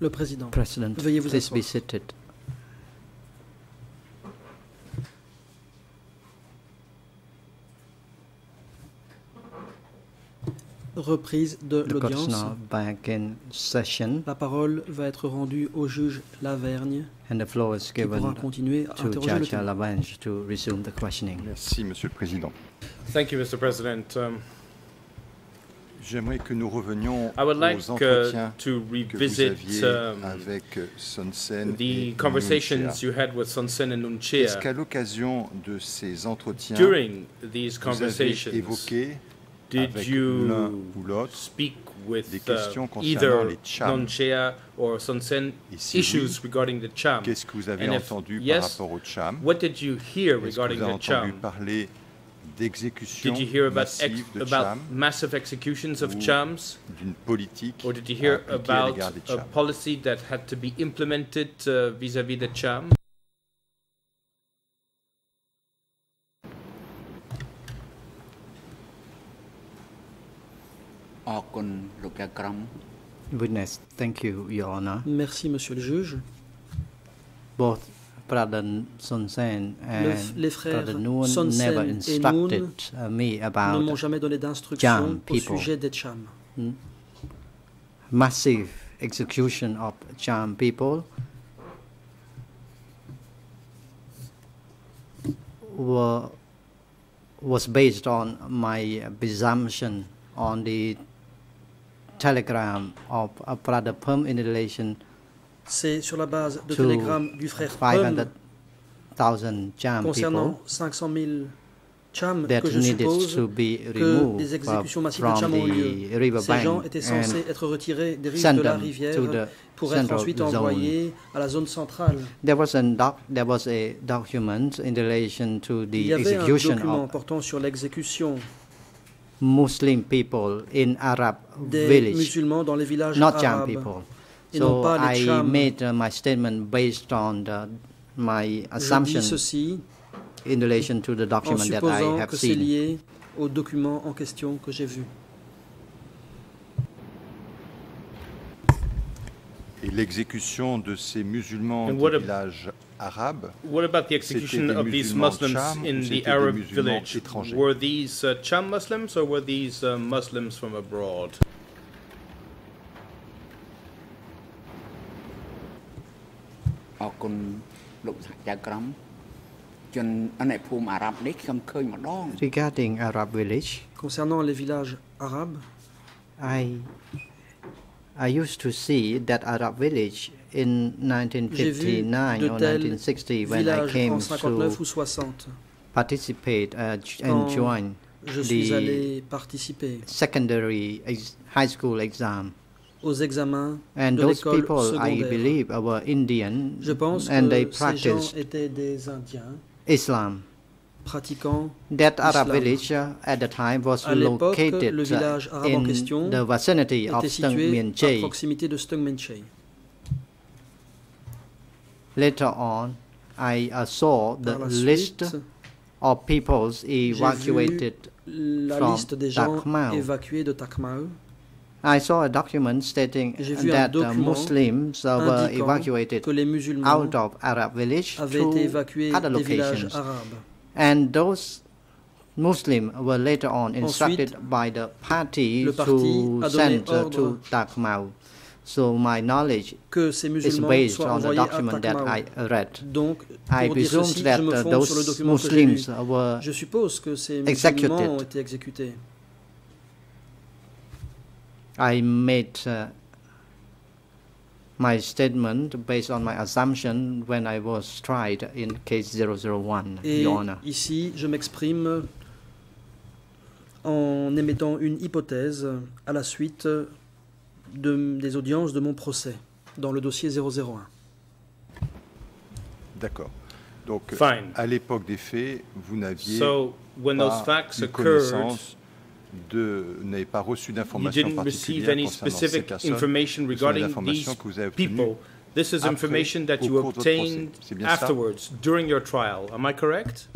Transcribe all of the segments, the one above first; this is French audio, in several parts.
le président veuillez vous asseoir. reprise de l'audience. La parole va être rendue au juge Lavergne and the floor is given pourra continuer à interroger le to resume the questioning. Merci, Monsieur le Président. Thank you, Mr. President. Um, J'aimerais que nous revenions I would like aux uh, entretiens to que vous revisit aviez um, avec Son Sen et the conversations Nunchia. you had with Son Sen and Est-ce Nunchia. qu'à l'occasion de ces entretiens, During these vous avez évoqué did avec l'un you ou l'autre speak with des uh, questions concernant either les chams? Or Et si issues regarding the cham? Qu'est-ce que vous avez And if entendu yes, par rapport au CHAM What did you hear Est-ce que regarding vous avez the entendu cham? parler Did you hear about, ex- about massive executions of chams? Or did you hear about a policy that had to be implemented uh, vis-à-vis the cham? Witness, thank you, Your Honor. Merci, monsieur le juge. Both Brother Son Sen and les Brother Noon never instructed uh, me ne about m'ont jamais donné au people. sujet des Cham. massive execution of Cham people were, was based on my presumption on the telegram of a brother Perm in relation C'est sur la base de télégrammes du frère Pum 500,000 Cham concernant people 500 000 Cham que je suppose que des exécutions massives de Cham ont lieu. Ces gens étaient censés être retirés des rives de la rivière pour être ensuite envoyés à la zone centrale. There was a doc, there was a document in relation to Il the y avait un document portant sur l'exécution Muslim people in Arab des village, musulmans dans les villages arabes. Et non So pas les I Cham. made uh, my statement based on the, my Je assumption dis ceci in relation to the en document that I supposant have que c'est seen. lié au document en question que j'ai vu. Et l'exécution de ces musulmans And du what ab- village arabe, What about the execution of these Muslims Cham in the des Arab musulmans village? étrangers? Were these uh, Cham Muslims or were these uh, Muslims from abroad? អរគុណលោកសហចៅក្រមជននៅភូមិអារ៉ាប់នេះខ្ញុំឃើញម្ដង Regarding Arab village, Concernant les villages arabes, I I used to see that Arab village in j'ai vu 1959 de or tels 1960 when I villages came en 59 ou to 60. participate uh, j- and Quand join Je suis the allé participer secondary ex- high school exam. Aux examens And de those people, I believe, were Indian Je pense and they que ces gens practiced étaient des Indiens Islam. pratiquant That Arab Islam. village uh, at the time was À located le uh, village arabe en in question the vicinity of était situé à Stungmyeon proximité de Stungmenchei. Later on, I uh, saw the la list of peoples evacuated. la from liste des gens Takmao. évacués de Takmao. I saw a document stating J'ai vu un that uh, document Muslims uh, were indiquant evacuated que les musulmans out of Arab village avaient to été évacués other des villages locations. arabes. And those Muslims were later on instructed by the party le parti to a donné send uh, ordre to Takmau. So my knowledge Que ces is musulmans based soient on the envoyés à document that I Takmao. read. Donc, I pour dire presume ceci, that je me uh, fonde sur le those document que j'ai lu. Muslims were Je suppose que ces executed. musulmans ont été exécutés. I made uh, my statement based on my assumption when I was tried in case 001, Et Your Honor. ici, je m'exprime en émettant une hypothèse à la suite de- des audiences de mon procès dans le dossier 001. D'accord. Donc, Fine. à l'époque des faits, vous n'aviez So when those pas facts eu occurred, connaissance de, vous n'avez pas reçu you d'informations didn't receive particulières any concernant ces specific personnes. information Ce sont des regarding informations these que vous avez obtenues people. This is après, information that au you cours de votre procès. obtained C'est bien ça? afterwards, during your trial. Am I correct?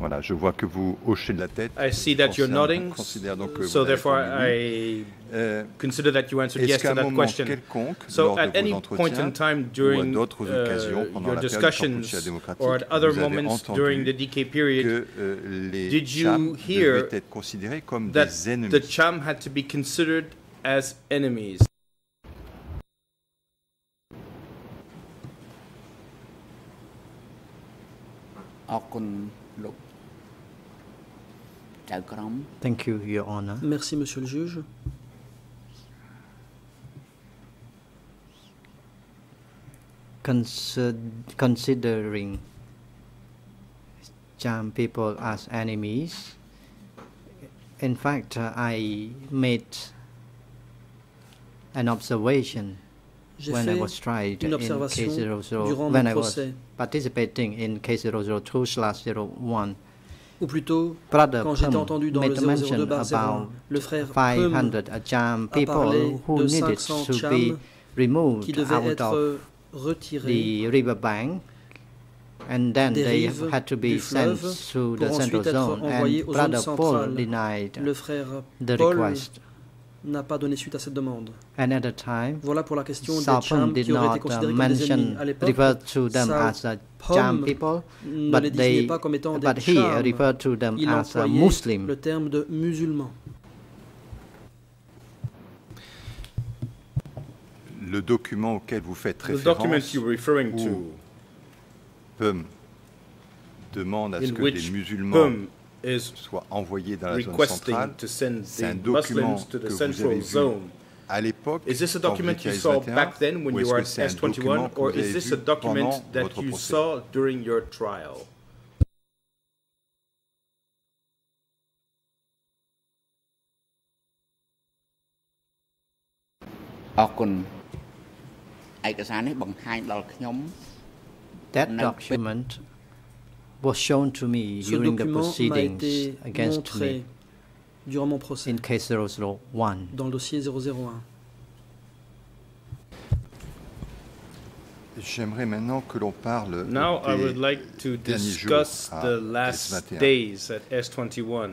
Voilà, je vois que vous hochez de la tête. I see that you're Considère- nodding, considère donc que so vous therefore. I Euh, consider that you answered yes to un that moment question. quelconque, So lors de at any point in time ou à during d'autres uh, occasions pendant your la période du discussions or at other vous avez moments entendu during the DK period que euh, les Did you Cham hear devaient être considérés comme that des ennemis? the Cham had to be considered as enemies. ။អរ Instagram. Thank you, Your Honor. Merci, Monsieur le Juge. considering Cham people as enemies. In fact, uh, I made an observation when I was tried in K00, when I was participating in K002 slash 01. Ou plutôt Brother quand j'étais Pum entendu dans le made mention 002 bar 01. about Le frère Pum 500 Cham a parlé people who de needed 500 to be Cham removed qui devaient out être of retirés the riverbank, and then des they rives had to be du sent fleuve to the pour central ensuite être zone. envoyés And aux zones Brother Paul centrales. denied Le frère the Paul request. N'a pas donné suite à cette demande. And at the time, Voilà pour la question des Cham qui auraient été not uh, considérés comme des ennemis. À l'époque, refer to them Sa- as a Cham Pum people, ne but les désignait they, pas comme étant des but he Cham. referred to them Il as a employait Muslim. le terme de musulman. Le document auquel vous faites The document référence to, demande à ce que les musulmans soit envoyé dans la zone centrale. C'est un document que vous avez vu à l'époque Is this a document you saw back then when you were at S21 or is this a document that you saw during your trial? That document was shown to me Ce during the proceedings été against montré me durant mon procès in case 001. dans le dossier 001. J'aimerais maintenant que l'on parle Now I des would like to derniers discuss jours à the last S21. days at S21.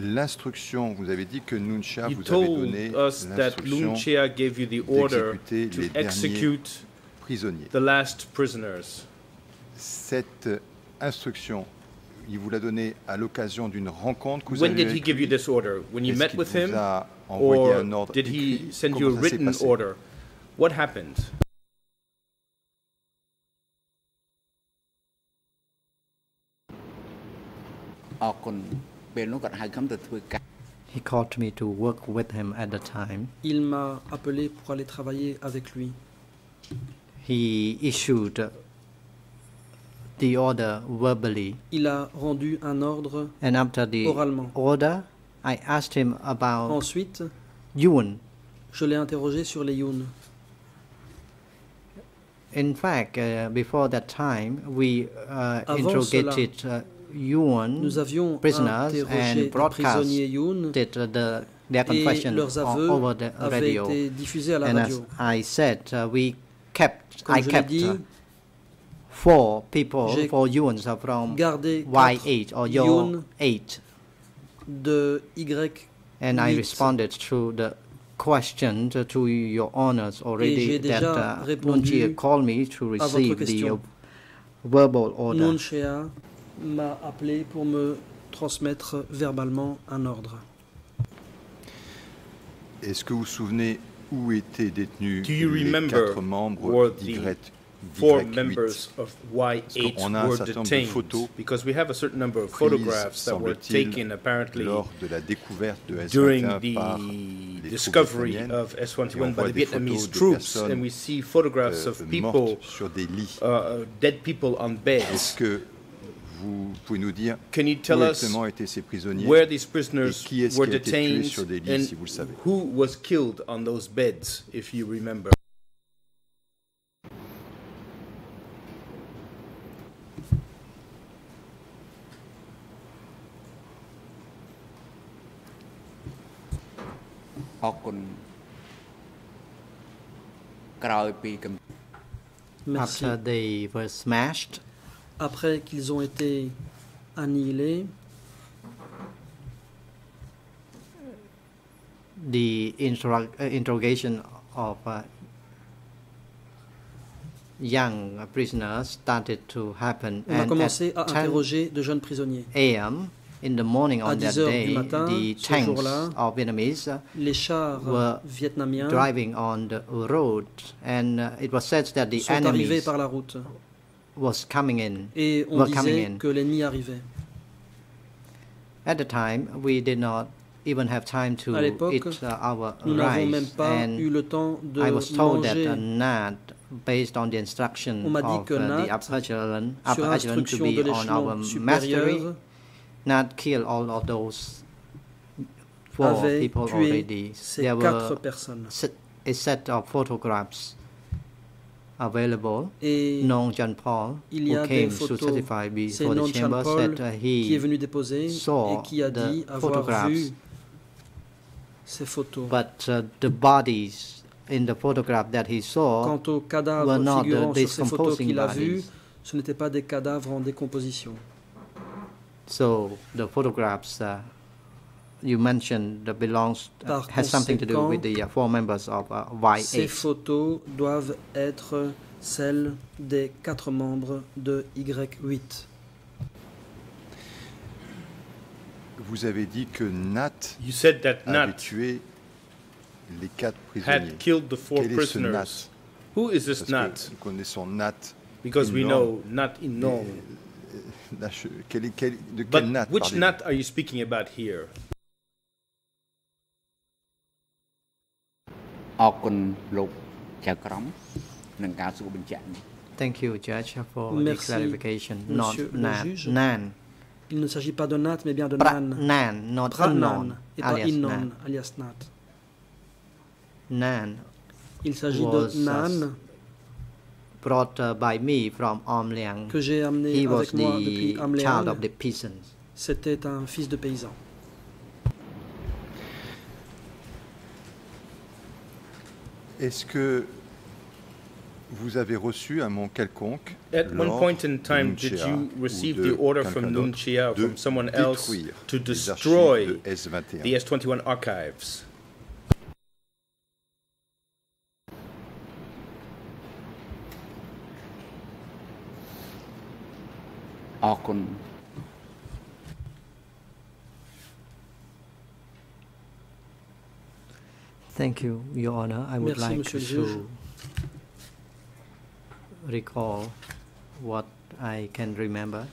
L'instruction, vous avez dit que Nuncha You vous told donné us that l'instruction Lunchea gave you the order d'exécuter to les derniers execute prisonniers. the last prisoners cette instruction il vous l'a donnée à l'occasion d'une rencontre que vous When avez did he give you this order? When you met with him, ordre did he send you a written order? What happened? He called me to work with him at the time. Il travailler avec lui. He issued the order verbally, Il a rendu un ordre and after the oralement. order, I asked him about Ensuite, Yun. je l'ai interrogé sur les Yun. In fact, uh, before that time, we uh, Avant interrogated uh, Nous avions prisoners and prisonniers broadcasted Yun the, their confession leurs o- aveux over the avaient radio. été diffusés à la And as radio. I said, uh, we kept, Comme I je l'ai kept dit, uh, four people, four are from Y8 or Yo Yun 8. de Y And I responded to the question to, your honors already j'ai that déjà uh, répondu Nunchi called me to receive the question. uh, verbal order. Nun Shea m'a appelé pour me transmettre verbalement un ordre. Est-ce que vous vous souvenez où étaient détenus Do you les remember quatre membres d'Y Four members of Y8 qu'on a un were certain nombre de detained because we have a certain number of photographs that were taken apparently lors de la découverte de during the discovery of S21 by the Vietnamese troops, and we see photographs euh, of people, mortes sur des lits. uh, dead people on beds. vous pouvez nous dire Can you tell us étaient ces prisonniers where these prisoners Et qui est-ce were qui a été tué detained sur des lits, and si vous le savez who was killed on those beds, if you remember? ။ ក្រោយពីកំ Merci. After they were smashed, Après qu'ils ont été annihiler the interrog- uh, interrogation of uh, young prisoners started to happen. On a and commencé à at 10 interroger de jeunes prisonniers. a.m. In the morning on that 10 du day, matin, the tanks of Vietnamese uh, chars were driving on the road, and uh, it was said that the enemy par la route. was coming in. Et on were coming in. que l'ennemi arrivait. At the time, we did not even have time to eat uh, our rice, and eu le temps de I was told that NAD, based on the instruction On of uh, the upper echelon, upper echelon to be on our mastery, NAD killed all of those four avait people tué already. ces There quatre were personnes. set- a set of photographs available. Et Nong John Paul, il y who a des came to photos. testify c'est before the Non chamber, Paul said uh, qui est he venu déposer saw et qui a the dit avoir photographs. vu ces photos. But uh, the bodies in the photograph that he saw Quant aux were cadavres not figurant the sur ces photos decomposing qu'il a vues, bodies. ce n'étaient pas des cadavres en décomposition. So the photographs uh, you mentioned that belongs uh, Par has something to do with the uh, four members of uh, Ces Y8. photos doivent être celles des quatre membres de Y8. Vous avez dit que Nat You said that avait Nat tué les quatre prisonniers. had killed the four Quel est ce prisoners? Nat? Who is this Parce Nat? que nous connaissons Nat. Because we know Nat in quelle, quelle But Which natte are you speaking about here? Thank you, Judge, for Merci, the clarification. Not nan. nan. Il ne s'agit pas de nat, mais bien de pra nan. Nan, not nan. alias nat. Nan. Il s'agit de nan brought uh, by me from Om Liang. que j'ai amené He was avec moi depuis the Amléan. child of the peasants. C'était un fils de paysan. Est-ce que vous avez reçu un mot quelconque At one l'ordre point in de time, did you ou receive de the order quelqu'un from d'autre Nunchia from someone else détruire to les destroy archives de S21 the S21 archives? ။ Thank you, Your Honor. I would Merci, like to recall what I can remember.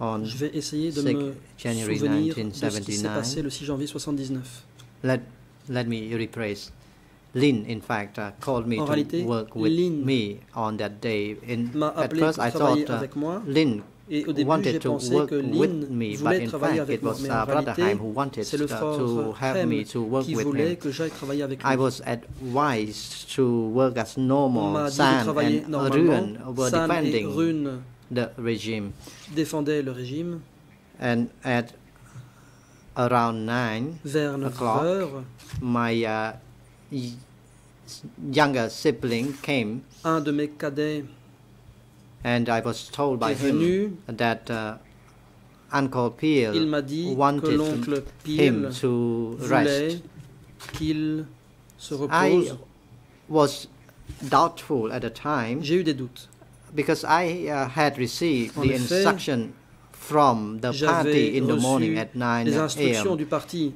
On Je vais essayer de me January 1979, Let, let me rephrase. Lin, in fact, uh, called me en to réalité, work with Lin me on that day. In, at first, I thought uh, Lin Et au début, j'ai wanted to pensé work que with Lynn me, but voulait in travailler fact, avec it moi. was Mais en Brother réalité, who wanted c'est le frère to have me to work qui with voulait que j'aille travailler avec lui. I was advised to work as normal. m'a dit de San and. Ruen were San et defending Rune the regime. défendaient le régime. And at around 9, Vers 9 O'clock. heures, my uh, younger sibling came un de mes cadets and I was told by venu. him that uh, Uncle Il Peel m'a dit que wanted him to rest. qu'il se I was doubtful at the time J'ai eu des doutes. because I uh, had received En the effet, instruction from the party in the morning at 9 les instructions a.m.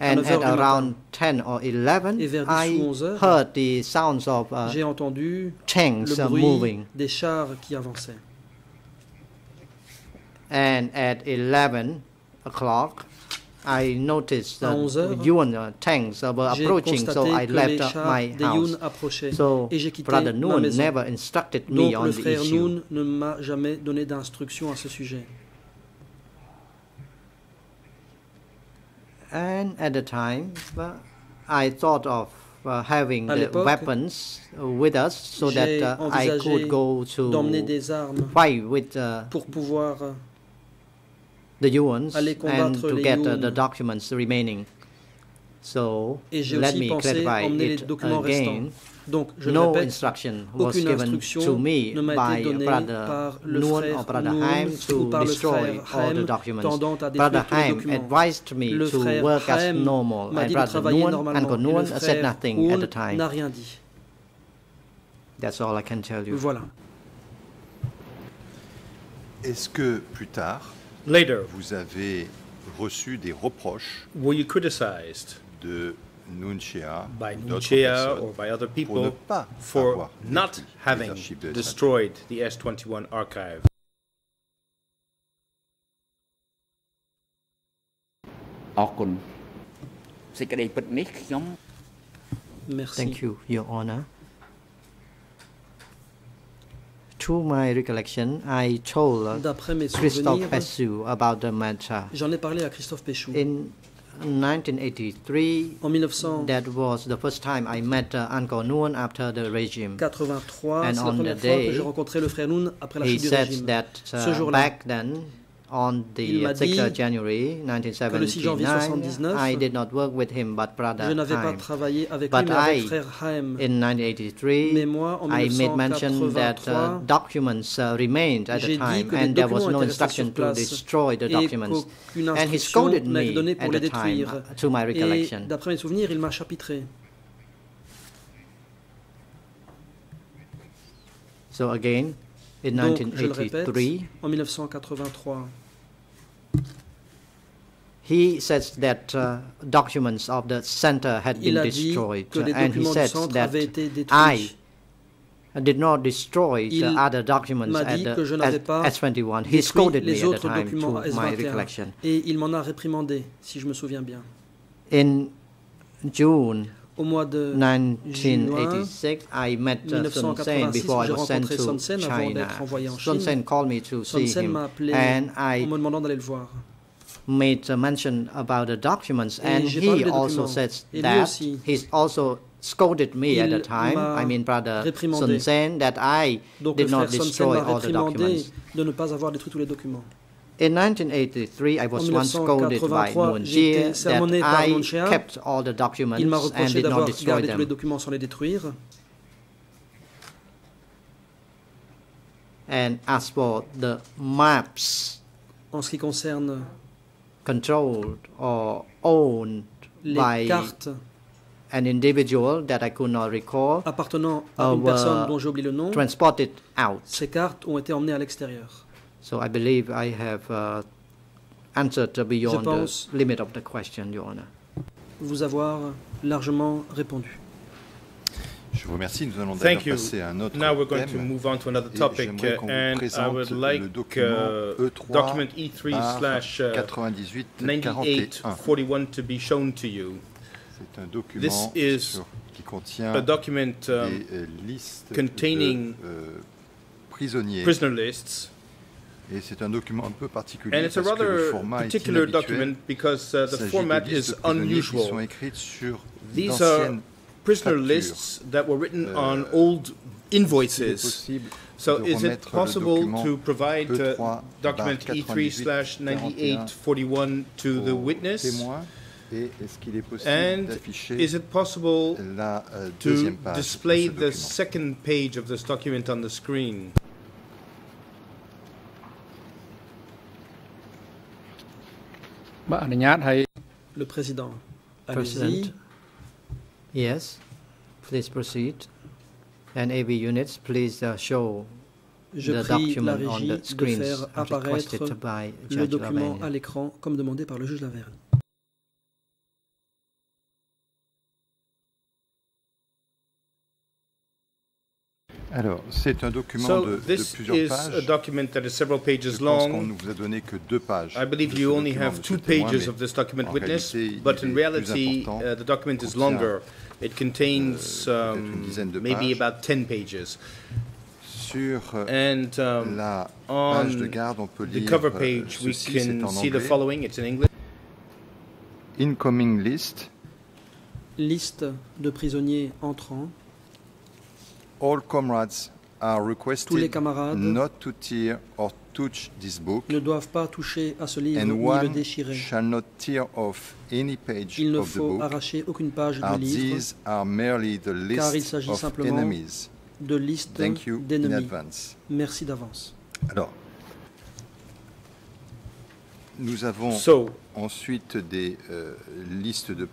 And 9 at heures du matin. around 10 or 11, Et vers 10 I 11 heures, heard the sounds of uh, tanks moving. des chars qui avançaient. And at 11 o'clock, I noticed that 11 Yuan uh, tanks were approaching, so I left my house. So Brother Noon never instructed me Donc on le the frère issue. Noon ne m'a jamais donné d'instruction à ce sujet. And at the time, uh, I thought of uh, having the weapons with us so that uh, I could go to fight with uh, pour pouvoir the Yuans aller and combattre to les get uh, the Yuan. documents remaining. So Et j'ai let aussi me pensé clarify emmener les it documents again. restants. Donc, je le no répète, instruction was aucune given instruction to me ne m'a été by donnée Brother par le Noon frère or Brother Noon Haim ou to par le destroy frère all the Haim documents. tendant à détruire Brother tous les Haim documents. advised me Le to frère work as Haim normal, m'a and dit de Brother travailler Noon, normalement. Uncle et le Noon said frère nothing at Hoon the time. n'a rien dit. That's all I can tell you. Voilà. Est-ce que plus tard, Later, vous avez reçu des reproches were you criticized? de Nunchia by Nunchia or by other people for not having destroyed the S21 archive? Thank you, Your Honor. To my recollection, I told uh, Christophe about the matter. j'en ai parlé à Christophe. In 1983, En 1983, that was the first time I met uh, Uncle Noon after the regime. c'est And la on première the fois que day, j'ai rencontré le frère Noun après la He chute du said régime. that Ce uh, jour-là, back then, on the 6th dit of January que le 6 janvier 1979, I did not work with him, but brother je n'avais pas travaillé avec But lui, mais I, frère Haim. In 1983, Mais moi, en I made mention that uh, documents uh, remained at the time, and there was no instruction to destroy the documents. And he scolded me at the time, uh, to my recollection. d'après mes souvenirs, il m'a chapitré. So again, in Donc, je le répète, 1983, en 1983, he says that uh, documents of the center had il been destroyed, and he documents du says centre that I did not destroy the other documents at the que je n'avais S- pas S21. He scolded me at the time, to my S21. recollection. Et il m'en a réprimandé, si je me souviens bien. In June Au mois de 1986, I met uh, Sun Sen before I was sent to Sun Sen China. d'être envoyé en Sun Sen called me to Son see him, and I me demandant d'aller le voir. made a mention about the documents, Et and he also says that he's also scolded me at the time. I mean, brother. Sun Sen, that I did not frère Son Sen destroy all the documents. In 1983, I was once scolded by 1983, Moon j'ai été Jae that I kept all the documents Il m'a reproché d'avoir gardé tous les them. documents sans les détruire. And as for the maps En ce qui concerne controlled or owned les by cartes an individual that I could not recall, appartenant à Uh, une personne dont j'ai oublié le nom, transported out. ces cartes ont été emmenées à l'extérieur. So I believe I have uh, answered beyond the limit of the question, Your Honor. Vous avoir largement répondu. Je vous remercie. Nous allons Thank d'ailleurs you. passer à un autre Now we're going to move on to another topic, uh, and I would like document uh, E3 document E3 par slash uh, 98 98 41. 41 to be shown to you. C'est un document This is sur- qui contient A document um, des euh, listes containing de euh, prisonniers. prisoner lists, Et c'est un document un peu particulier and it's a parce que le rather format est particular inhabituel. document because uh, Il the s'agit format listes is de prisonniers qui sont unusual. écrites sur These are d'anciennes prisoner factures. lists that were written Euh, on old est invoices. possible So de is it remettre le possible document to provide uh, E3 document barre E3 slash 9841 to the witness? Et est-ce qu'il est possible And d'afficher is it possible la euh, to deuxième page display ce the document second page of this document on the screen? Le président. President. Yes, please proceed. And AV units, please uh, show Je the prie la document on régie the de screens faire as requested apparaître by le document Laverne. à l'écran comme demandé par le juge Lavergne. Alors, c'est un document So de, plusieurs is pages. a document that is several Je pages pense qu'on long. ne vous a donné que deux pages. I believe de you ce only document, have two pages mais of this document en witness, réalité, but est in plus reality, uh, the document is contient, longer. It contains peut-être une um, maybe pages. about 10 pages. Sur euh, And um, la page de garde, on peut the lire cover euh, page, we ceci, c'est can en see the anglais. following. It's in English. Incoming list, Liste de prisonniers entrants. All comrades are Tous les requested camarades not to tear or touch this book, ne doivent pas toucher à ce livre and ni le one déchirer. shall not tear off any page Il ne of the faut book, arracher aucune page as du livre these are merely the car il list s'agit of simplement enemies. de liste Thank you in d'ennemis. advance. Merci d'avance. Alors, nous avons So ensuite des euh, listes de then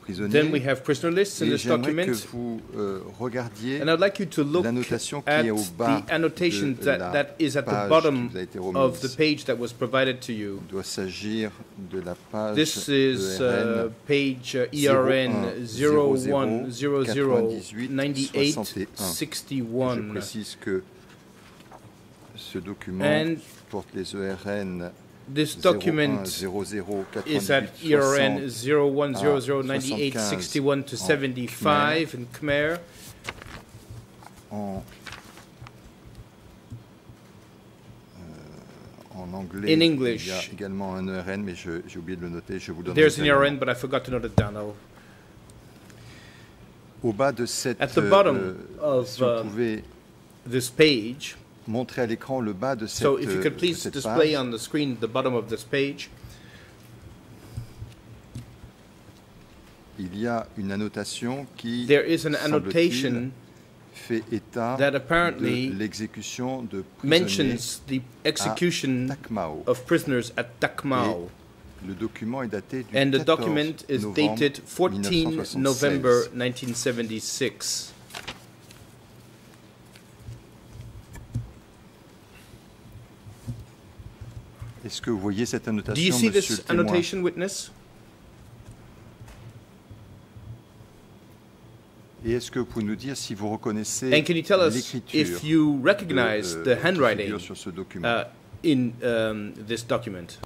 we prisonniers. have prisoner lists in Et this document. que vous euh, regardiez And I'd like you to look l'annotation qui est au bas the annotation de that, la that is at the page bottom qui vous a été of the remise. page that was provided to you. Il doit s'agir de la page This is ERN uh, page uh, ERN 01 00 98 98 Je 61. précise que ce document And porte les ERN this uh, document 00 is at ah, 98 ERN 60 0100 98 61 to en 75 in Khmer. euh. In English. Il y a également un ERN, mais j'ai oublié de le noter. Je vous donne There's an ERN, but I forgot to note it down. I'll- Au bas de cette, At the bottom euh, of, um, pouvez This page. Montrer à l'écran le bas de cette, So if you euh, could de please cette display page. on the screen the bottom of this page. il y a une annotation qui There is an annotation fait état that de apparently l'exécution de mentions the execution of prisoners at Takmao. Le document est daté du And the document is dated 14 1976. November 1976. Est-ce que vous voyez cette annotation, Do you see this annotation, witness? Et est-ce que vous pouvez nous dire si vous reconnaissez l'écriture euh, the handwriting sur ce document? uh, in um, this document?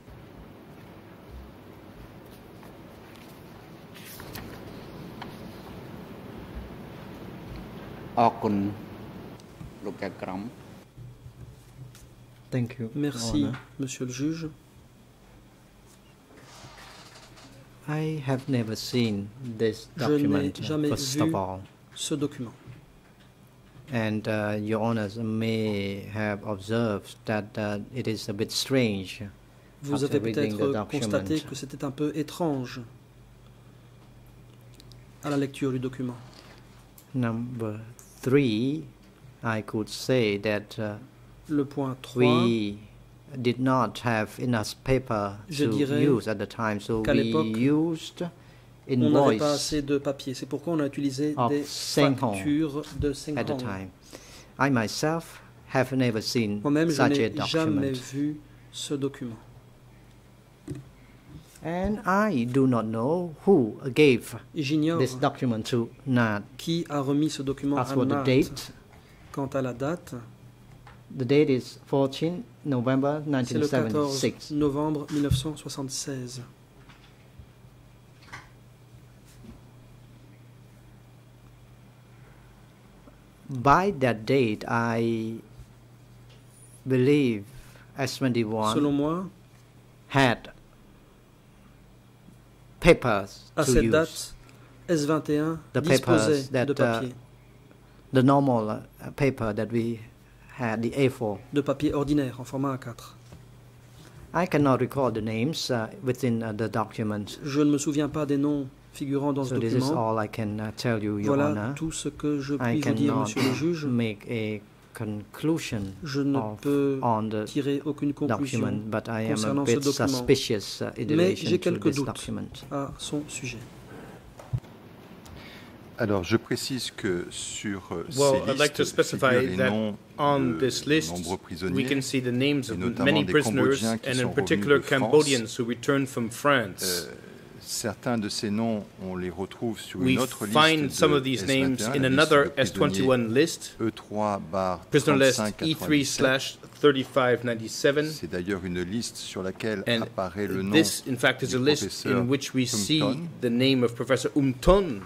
Thank you. Merci, Honor. monsieur le juge. I have never seen this Je n'ai document, jamais first vu of all. ce document. And uh, your honors may have observed that uh, it is a bit strange. Vous After avez reading the peut-être constaté document. que c'était un peu étrange à la lecture du document. Number three, I could say that uh, Le point 3, we did not have enough paper Je to dirais use at the time, so qu'à we l'époque, used on n'avait pas invoice assez de papier. C'est pourquoi on a utilisé of des factures de 5 at the time. I myself have never seen Moi-même, je such a n'ai jamais document. vu ce document. And I do not know who gave Et J'ignore this document to Nat. qui a remis ce document As à for the Nat. date, Quant à la date, the date is 14 November c'est le 14 1976. novembre 1976. By that date, I believe S21 Selon moi, had papers à to cette use. date, S21 The disposait papers that, de uh, papier, the normal uh, paper that we had, the A4. de papier ordinaire en format A4. I cannot recall the names uh, within uh, the document. Je ne me souviens pas des noms figurant dans ce So this is document. all I can uh, tell you, Your Voilà Honor. tout ce que je I puis vous dire, monsieur le juge. make a conclusion Je ne of- peux on the tirer aucune conclusion document, but I am a concernant ce bit document. suspicious uh, Mais j'ai quelques this doutes. document. à son sujet. Alors, je précise que sur euh, Well, ces I'd like to specify figurent les that noms On de this list, nombreux we prisonniers. can see the names of many des prisoners, Cambodgiens qui and sont in revenus particular de France. Cambodians who returned from France. Euh, certains de ces noms, on les retrouve sur we une autre find liste some of these S21, names la in liste another de prisonniers S21 list, E3 bar prisoner list 3597. E3 slash 3597. C'est d'ailleurs une liste sur laquelle And apparaît le nom this, in fact, is a list professeur in which we see the name of Professor Umton.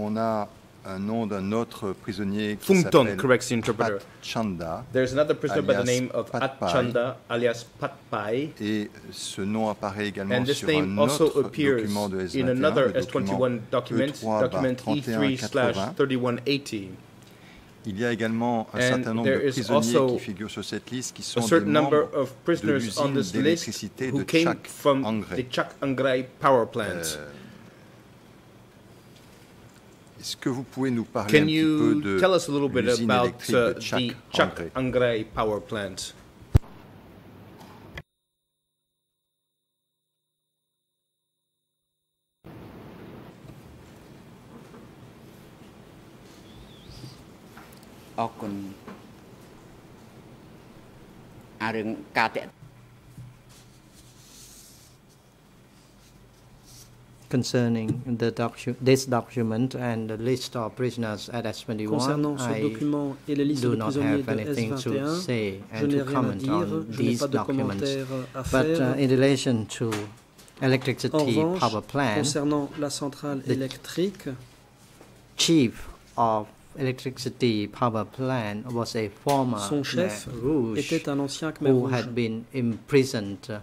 On a un nom d'un autre prisonnier qui Fungton s'appelle corrects the interpreter. Pat Chanda. There's another prisoner by the name of Pat Pai. Atchanda, alias Patpai. Et ce nom apparaît également And this sur name un also autre appears document de S21, in another le document S21 document, E3 document bar E3 slash 3180. 3180. Il y a également un And certain nombre there de is prisonniers qui figurent sur cette liste qui A sont des certain number membres of de prisoners on l'usine d'électricité who de came Chak from Angre. the Chak Angrai power plant. Euh, Can petit peu you de tell us a little bit about électrique uh, de Chak the Chak Angre Angrai power plant? ။ concerning the docu- this document and the list of prisoners at S21, Concernant ce I document et les listes do not have anything to S21, say and to comment dire, on these documents. But uh, in relation to electricity revanche, power plant, concernant la centrale the- chief of electricity power plant was a former son chef Khmer Rouge était un ancien Khmer who had been imprisoned uh,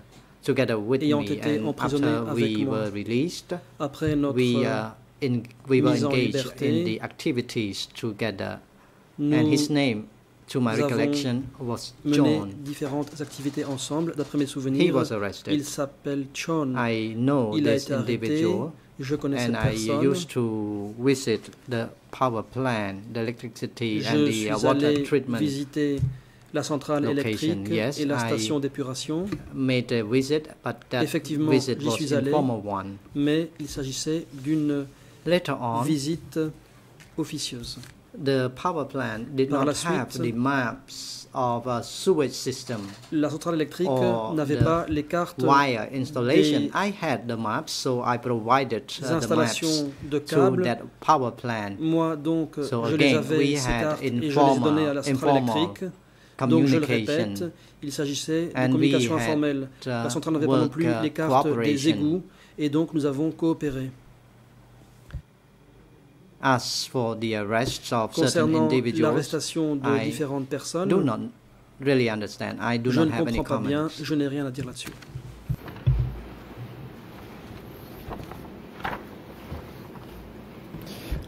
together with Ayant me été and emprisonné after avec we moi. were released après notre we uh, in, we were mise en engaged liberté. in the activities together and his name to my avons recollection was mené John différentes activités ensemble. D'après mes he souvenirs, was il arrested s'appelle Chon. I know Il a this été arrêté. individual Je connais and cette I personne. used to visit the power plant the electricity and Je the suis uh, water allé treatment visiter la centrale électrique yes, et la station d'épuration, Effectivement, j'y suis allé. mais il s'agissait d'une visite officieuse. the power plant did Par not la have the maps of a sewage system La centrale électrique n'avait pas les cartes wire installation. I had the maps, so I provided uh, the maps installations de to that power plant. Moi, donc, So je les avais, we had cartes, et je les ai informal- données à la centrale informal électrique. Donc, je le répète, il s'agissait de communication informelle. La centrale n'avait pas non plus les cartes des égouts, et donc nous avons coopéré. As for the arrests of certain Concernant individuals, l'arrestation de I différentes personnes, do not really understand. I do je not ne have any comprends pas bien, comments. je n'ai rien à dire là-dessus.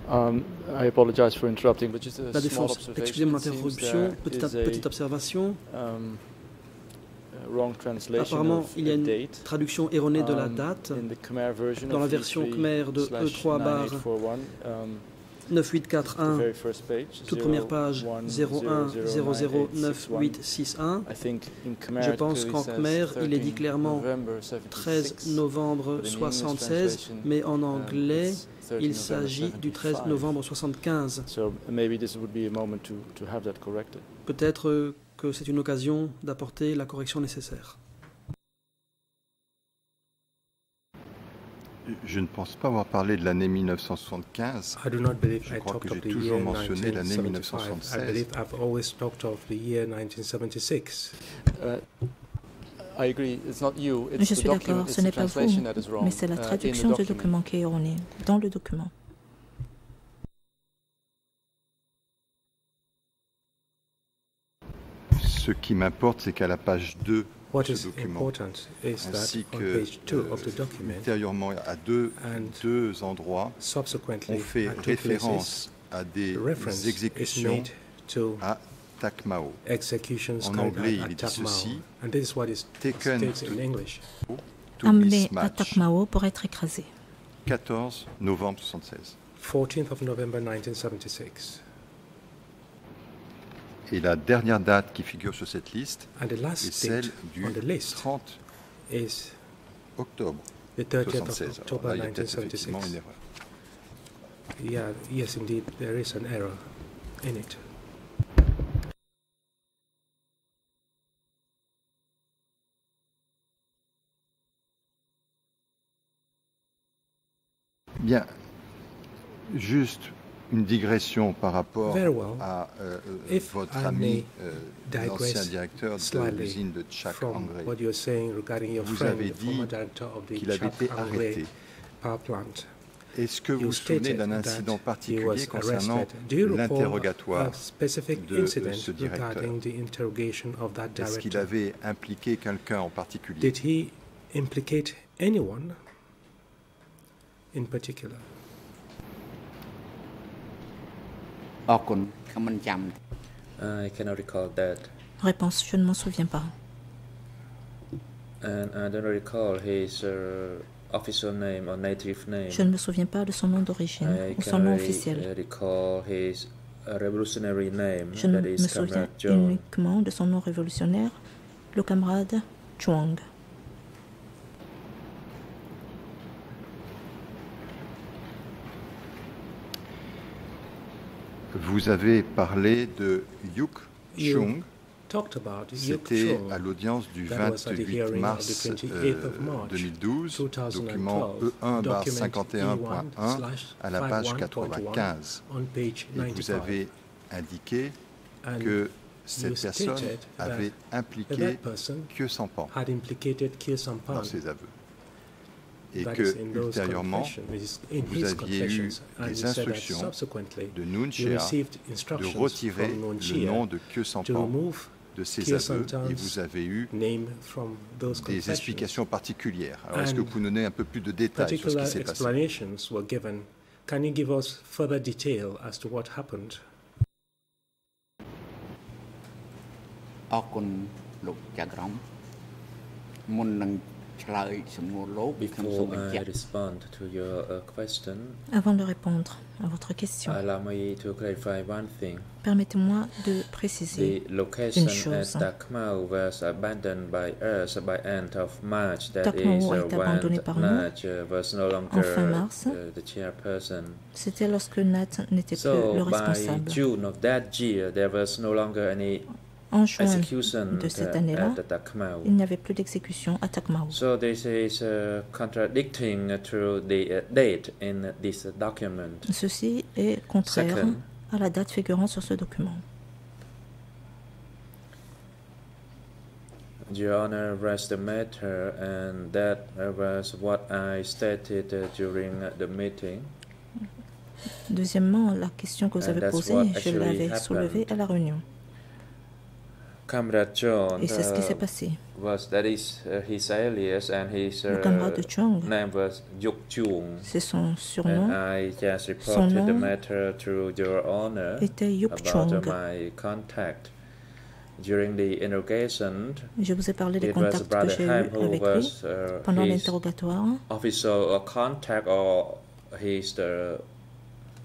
Um, I apologize for interrupting, but just a La défense, excusez mon interruption, petite, a, petite observation. um, a wrong translation Apparemment, of il y a une date. traduction erronée de la Um, date. Dans la version E3 Khmer de slash E3 bar 9841, um, the 9841, very first page, toute première page 01009861. I think in Khmer Je pense qu'en Khmer, il est dit 13 clairement November 13 76, novembre but in English 76, translation, mais en um, anglais, it's 13 il s'agit du 13 75. novembre 75. So maybe this would be a moment to, to have that corrected. Peut-être que c'est une occasion d'apporter la correction nécessaire. Je ne pense pas avoir parlé de l'année 1975. I do not believe Je I crois que j'ai toujours mentionné l'année 1975. I 1976. believe I've always talked of the year 1976. Uh, I agree. It's not you. It's Je suis d'accord, It's ce the n'est pas vous, mais c'est la uh, in the traduction du document. document qui est erronée dans le document. Ce qui m'importe, c'est qu'à la page 2, What ce is important is that on page 2 of the euh, document, ultérieurement à deux, endroits, subsequently on fait two référence à des the reference is exécutions made to à Takmao. executions En carried anglais, out il est dit ceci, And this is what is Taken to-. To Amené à. Takmao pour être écrasé. 14 novembre 76. 14th of November 1976. Et la dernière date qui figure sur cette liste est celle du on the list 30 is octobre the 30th of 76. Alors October là, il y a peut-être effectivement 1976. une erreur. Yeah, yes, indeed, there is an error in it. Bien, juste une digression par rapport well. à euh, votre I ami, euh, l'ancien directeur de l'usine de Chak Angre, Vous avez dit qu'il avait été arrêté. Est-ce que vous vous souvenez d'un incident particulier concernant l'interrogatoire de, incident ce directeur? regarding the interrogation of that Est-ce qu'il avait impliqué quelqu'un en particulier? Did he implicate anyone in particular? អរគុណខ្ញុំមិនចាំ I cannot recall that. Réponse Je ne m'en souviens pas. And I don't recall his uh, official name or native name. Je ne me souviens pas de son nom d'origine I ou son can nom re- officiel. uh, recall his uh, revolutionary name, Je ne that is me souviens Comrade John. uniquement de son nom révolutionnaire, le camarade Chuang. Vous avez parlé de Yuk Chung. C'était à l'audience du That was at the 28 hearing of mars the 28th euh, of March, 2012, 2012, document E1 bar document 51.1 E1 à la page 51.1 95. on page Et vous 95. avez indiqué que cette personne avait impliqué Kyo Sampan. dans ses aveux Et That que, is in those ultérieurement, confessions, it is in vous his aviez eu confessions, and des you said that instructions subsequently de you Nunchia received de instructions retirer from le Nunchia nom de Kyo to Sampan remove de ses Kyo aveux et Sampan's vous avez eu name from those des confessions. explications particulières. Alors, est-ce que And vous pouvez nous donner un peu plus de détails sur ce Particular qui s'est passé explanations were given. Can you give us further detail as to what happened? អរគុណលោកចៅក្រមមុននឹង ឆ្លើយសំណួរលោកខ្ញុំសូម Before បញ្ជា I ក់ respond to your uh, question, Avant de répondre à votre question, allow me to clarify one thing. permettez-moi de préciser The location une chose. at Takmau was abandoned by us by end of March. That Takmau is a uh, été when abandonné par nous Naj uh, was no longer fin mars. uh, the chairperson. C'était lorsque Nat n'était plus So le by responsable. June of that year, there was no longer any en juin de cette uh, année-là, il n'y avait plus d'exécution à Takmao. So this is uh, contradicting to the uh, date in this document. Ceci est contraire Second. à la date figurant sur ce document. Your Honor raised the matter, and that was what I stated during the meeting. Deuxièmement, la question que vous avez posée, je l'avais soulevée à la réunion. John Et c'est ce qui s'est uh, passé. was that is uh, his alias, and his Le uh, camarade name was Yuk Chung. c'est son surnom, I just Son reported the nom matter to Your Honor était uh, Chung. my contact. During the interrogation, Je vous ai parlé des contacts que j'ai who avec lui was uh, pendant l'interrogatoire. official uh, contact or his the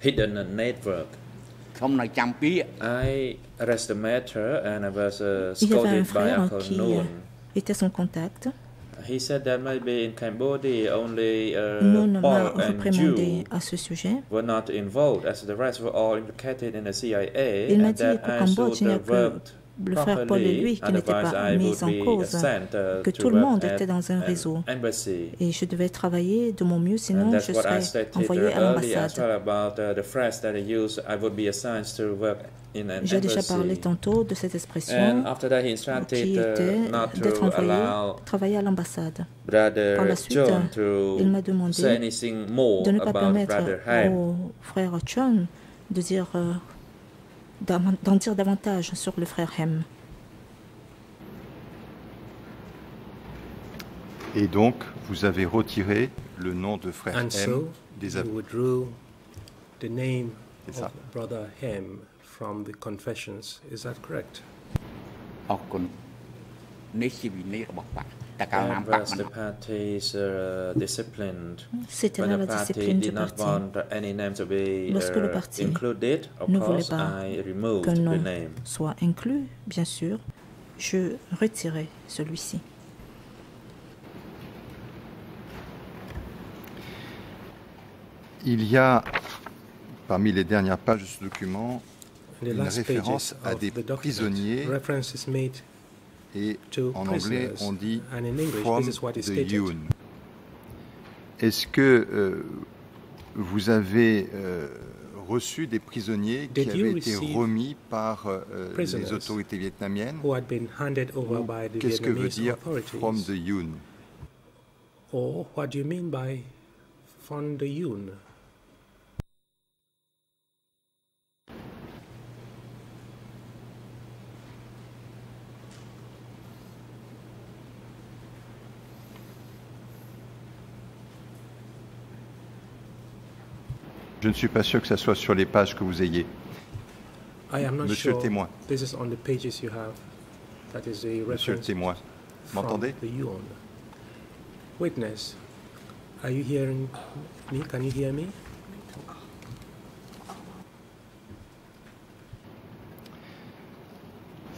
hidden network. ខ្ញុំនៅចាំពាក្យ I raised the matter and I was uh, Il y avait un scolded by frère Uncle qui Noon. euh, était son contact. He said that maybe in Cambodia only uh, Noon m'a Paul and reprimandé Jew à ce sujet. were not involved, as the rest were all implicated in the CIA, Il m'a and dit that qu'au I Cambodge, il n'y le frère Paul et lui qui n'étaient pas mis en cause, sent, uh, que to tout le monde était dans un réseau. Et je devais travailler de mon mieux, sinon je serais envoyé à l'ambassade. uh, J'ai déjà parlé tantôt de cette expression qui était uh, not d'être envoyé travailler à l'ambassade. Par la suite, John il m'a demandé de ne pas permettre au frère Chun de dire euh, d'en dire davantage sur le frère Hem. Et donc, vous avez retiré le nom de frère And M so des aveux. the name C'est ça. of Brother Hem from the confessions. Is that correct? C'était là la discipline du parti. Lorsque le parti ne voulait pas qu'un nom soit inclus, bien sûr, je retirais celui-ci. Il y a, parmi les dernières pages de ce document, une référence à des prisonniers et en anglais on dit from the. Yun. Est-ce que euh, vous avez euh, reçu des prisonniers qui avaient été remis par euh, les autorités vietnamiennes Qu'est-ce que veut dire from the Yun Or what do you mean by from the Yun? Je ne suis pas sûr que ça soit sur les pages que vous ayez. I am not Monsieur le témoin. This is on the pages you have. That is the Monsieur le témoin, m'entendez? Witness, are you hearing me? Can you hear me?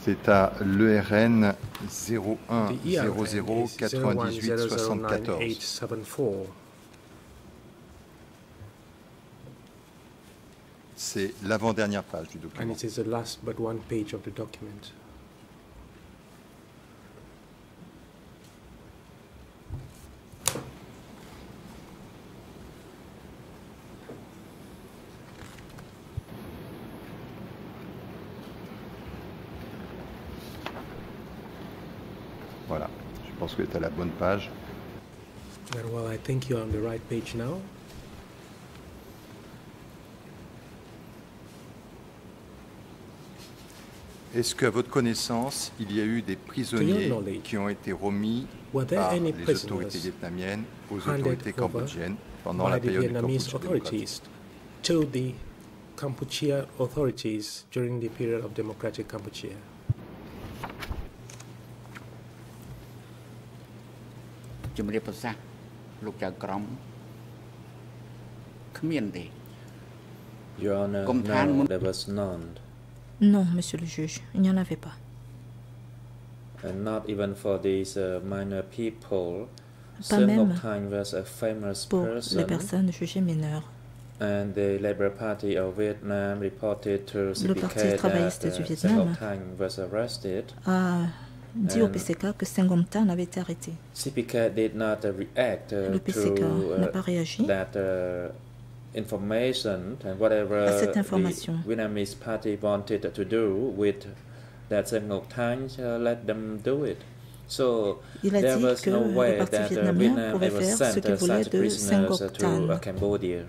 C'est à l'ERN The ERN is 0100 98 74. C'est l'avant-dernière page du And document. it is the last but one page of the document. Voilà, je pense que tu à la bonne page. Well, I think you're on the right page now. Est-ce qu'à votre connaissance, il y a eu des prisonniers qui ont été remis par les autorités vietnamiennes aux autorités cambodgiennes pendant la période authorities during the period of democratic Your Honor, was none. Non, monsieur le juge, il n'y en avait pas. And not even for these uh, minor people. Pas Sun même Ngoc Thanh was a famous Pour les person, personnes jugées mineures, and the Labour Party of Vietnam reported to Le Parti travailliste that du uh, Vietnam was arrested. a dit au PCK que Sengom Tan avait été arrêté. CPK did not uh, react uh, Le PCK n'a uh, pas réagi that uh, information and whatever À cette information. the Vietnamese party wanted to do with that Sun Ngoc Thanh, uh, let them do it. So Il a there dit was que no le way parti that uh, Vietnam pouvait ever faire ce sent uh, voulait such de prisoners uh, to uh, Cambodia.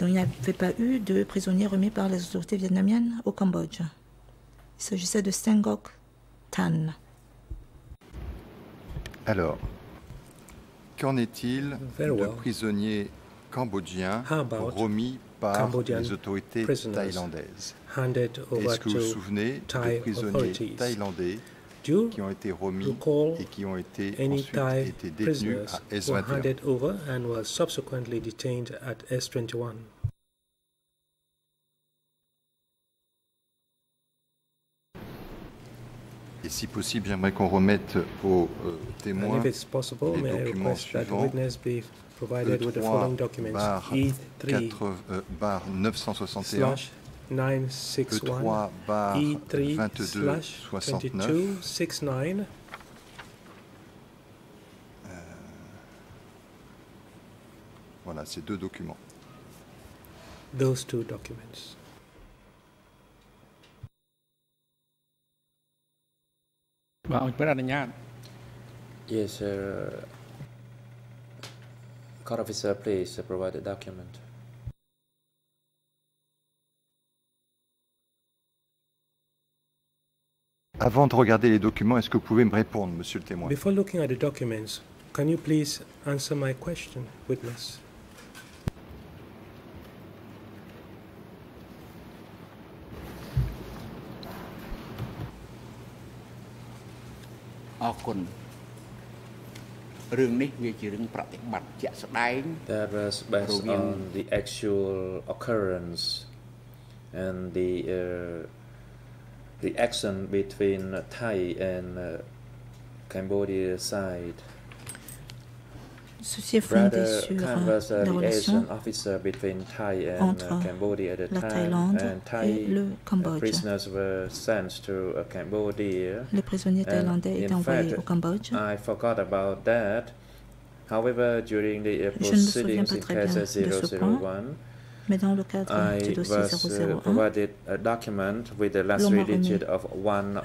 Donc il n'y avait pas eu de prisonniers remis par les autorités vietnamiennes au Cambodge. Il s'agissait de Sengok Tan. Alors, qu'en est-il de well. prisonniers cambodgiens remis par les autorités thaïlandaises Est-ce que vous vous souvenez Thai de prisonniers thaïlandais qui ont été remis et qui ont été ensuite été détenus à were S21 handed over and were subsequently detained at S21? Et si possible, j'aimerais qu'on remette aux euh, témoins if it's possible, les may I documents request that the suivants. Provided with the E3 following documents. bar, E3 4, euh, bar 961, slash 961 E3 bar E3 22 slash 69, 2269 voilà, ces deux documents. those two documents. Yes, sir. Court officer, please provide the document. Avant de regarder les documents, est-ce que vous pouvez me répondre, monsieur le témoin? Before looking at the documents, can you please answer my question, witness? "អ រគុណរឿងនេះវាជារឿងប្រតិបត្តិជាក់ស្ដែង That was based Proven. on the actual occurrence and the uh, the action between uh, Thai and uh, Cambodia side. Ceci est fondé sur euh, la relation entre la Thaïlande et le Cambodge. Les prisonniers thaïlandais étaient envoyés au Cambodge. Je ne me souviens pas très bien de ce point. Mais dans le cadre du dossier 001, l'on m'a remis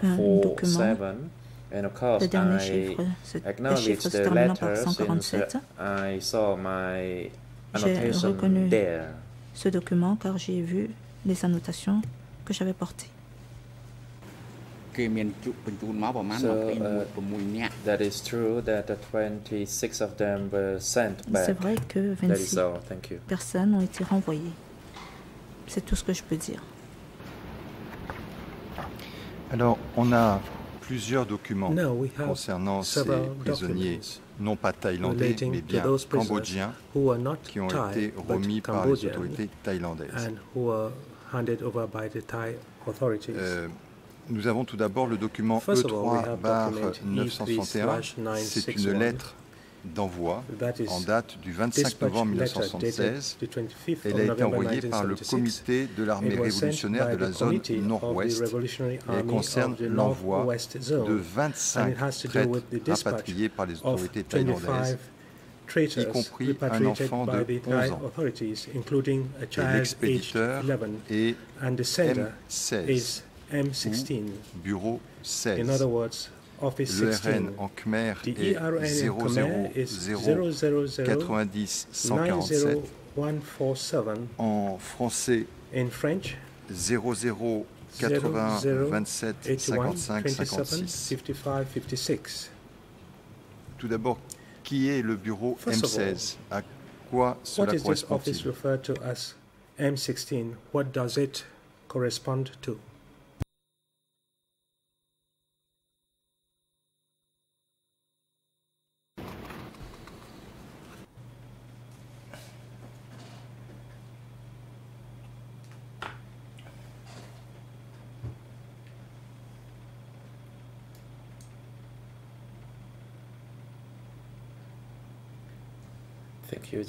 un document Le dernier chiffre se, chiffre se terminant par 147. J'ai reconnu ce document car j'ai vu les annotations que j'avais portées. C'est vrai que 26 personnes ont été renvoyées. C'est tout ce que je peux dire. Alors, on a plusieurs documents Now we have concernant ces prisonniers, non pas thaïlandais, mais bien cambodgiens, who are not qui ont été remis par les autorités thaïlandaises. and who are handed over by the Thai authorities. Euh, nous avons tout d'abord le document First of all, we E3 have bar document 961. E3/961. C'est une lettre d'envoi en date du 25 dispatch novembre letter dated 1976. the 25th Elle a été envoyée par le 1976. comité de l'armée révolutionnaire de la zone nord-ouest et concerne l'envoi de and 25 it has to do traîtres with the dispatch rapatriés par les autorités thaïlandaises, 25 traitors y compris un enfant by de the 11 Thai ans. l'expéditeur 11, est and the sender M16, is M16. bureau In 16. Other words, Office Le 16. RN en Khmer est ERN in Khmer is 000 000 90 147. 90147. En français, In French, 00 80 27 81 55 27 56. 55 56. Tout d'abord, qui est le bureau First of M16 À quoi What cela is this office correspond-il? referred to as M16? What does it correspond to?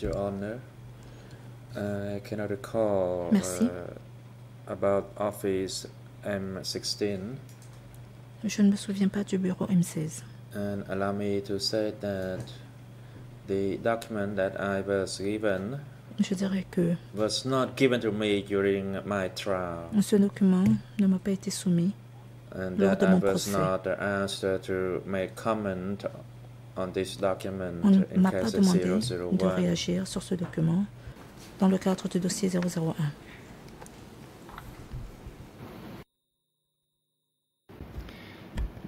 You, Your Honor. I cannot recall Merci. uh, about Office M16, Je ne me souviens pas du bureau M16. and allow me to say that the document that I was given Je dirais que was not given to me during my trial, ce document ne m'a pas été soumis and Lors that de I was procès. not asked to make comment on m'a pas demandé de 001. réagir sur ce document dans le cadre du dossier 001.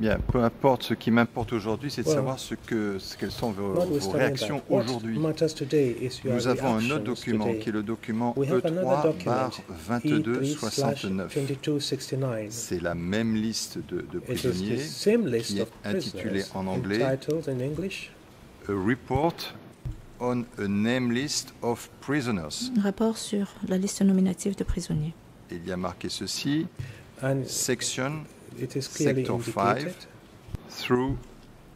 Bien, peu importe. Ce qui m'importe aujourd'hui, c'est de Well, savoir ce que, ce- quelles sont vos, réactions aujourd'hui. Nous avons un autre document today. qui est le document We have another E3 document, bar 2269. E3/2269. C'est la même liste de, prisonniers qui est intitulée en anglais A Report on a Name List of Prisoners. Un rapport sur la liste nominative de prisonniers. Il y a marqué ceci Section it is clearly Sector indicated 5 through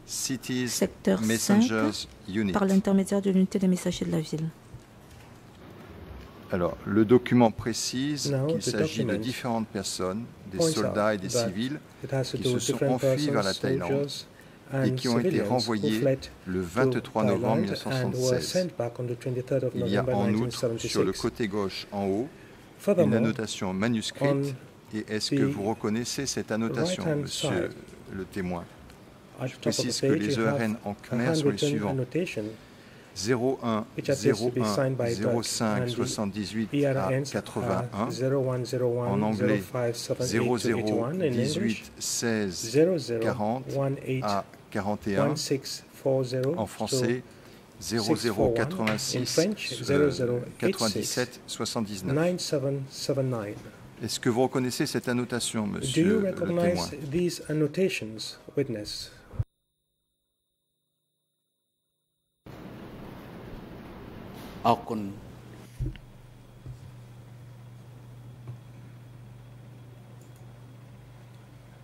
Cities Secteur 5 Messengers Unit. par l'intermédiaire de l'unité des messagers de la ville. Alors, le document précise qu'il the s'agit de document différentes personnes, des soldats et des that civils, It has to qui do se sont different enfuis vers la Thaïlande soldiers et and qui ont été civilians who renvoyés le to 23 novembre Thailand and were 1976. sent back on the 23rd of Il y a November en outre, sur le 1976. côté gauche en haut, une annotation manuscrite. Et est-ce que vous reconnaissez cette annotation, right-hand monsieur le témoin the Je précise que les ERN en a Khmer sont les suivants. annotation 01 which appears to be 01 signed by Doug, 05 and the 78 à ERNs 81 are 0101 En anglais, 0578 to 81 in English. 18 16 00 40 18 à 41 1640 en français 00 86 In French, euh, 0086 97 79 9779. Est-ce que vous reconnaissez cette annotation, monsieur le témoin these annotations, witness?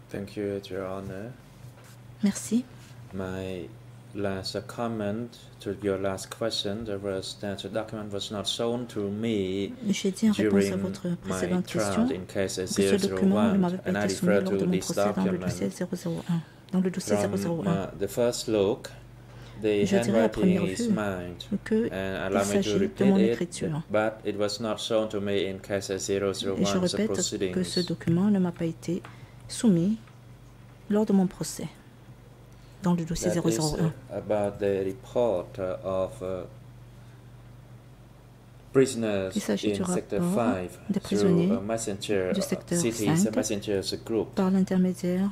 Thank you, Your Honor. Merci. My last comment to your last question there was that the document was not shown to me J'ai dit en réponse à during votre my précédente question trial in case que ce document ne 001 m'avait pas and I été soumis refer lors de to mon this procès dans le document. dossier 001. Dans le dossier From 001. uh, the first look, the Je dirais à première vue mine. que And allow me to s'agit de repeat mon it, écriture. but it was not shown to me in case Et je 001 répète que ce document ne m'a pas été soumis lors de mon procès dans le dossier That is 001. uh, about the report uh, of uh, prisoners Il s'agit du in Sector rapport 5 des prisonniers messenger du uh, secteur cities 5 messengers group. par l'intermédiaire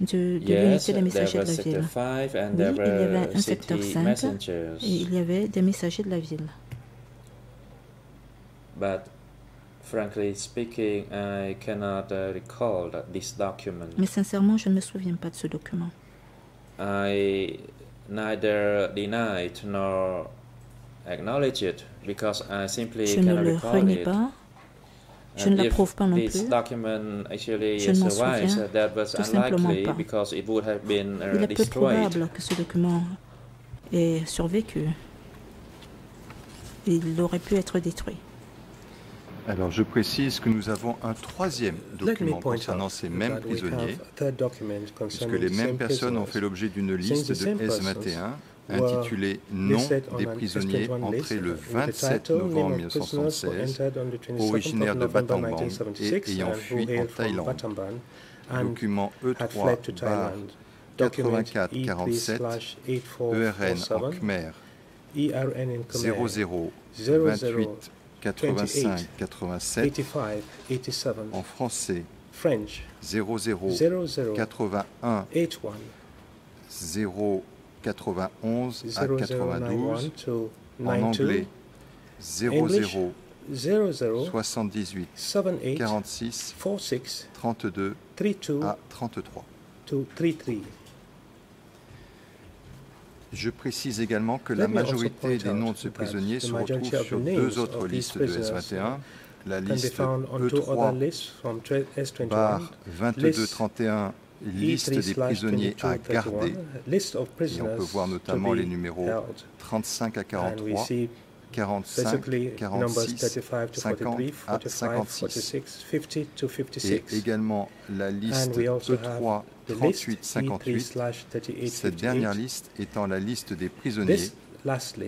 de, l'unité des messagers de la ville. 5 and Oui, il y avait un secteur city 5 messengers. et il y avait des messagers de la ville. But frankly speaking, I cannot uh, recall that this document. Mais sincèrement, je ne me souviens pas de ce document. I neither deny it nor acknowledge it because I simply Je ne cannot le recall renie it. pas. Je ne l'approuve pas non this plus. document actually Je ne m'en souviens that was tout simplement unlikely pas. because it would have been uh, Il est peu probable que ce document ait survécu. Il aurait pu être détruit. Alors je précise que nous avons un troisième document concernant ces mêmes prisonniers, puisque les mêmes personnes ont fait l'objet d'une liste de persons S21 were intitulée Nom des prisonniers S21 entrés le with the 27 title, name novembre of prisoners who 1976 entered on the 27th of originaires de Battambang 1976 et ayant fui en Thaïlande. Document had fled to E3 bar Thailand. Document 84 47 ERN en 8447 Khmer ERN in Khmer 00 00 28 85 87 85 87 en français French 00 00 81 81 0 91 à 92 0091 to en 92 anglais 00 00 78 78 46 46 32 32 à 33. To 33. Je précise également que la majorité des noms de ces prisonniers se retrouvent sur deux autres listes de prisoners S21, la Can be liste found on two other E3 lists from tra- S21, bar 2231, liste E3 des prisonniers à 2231, garder, et on peut voir notamment les numéros held. 35 à And we 43, see 45, basically numbers 46, 35 to 50 43, à 45, 56. 46, 50 to Et 56. également la liste And we also E3 have the list 38 58, E3 slash 38 cette dernière 58. liste étant la liste des prisonniers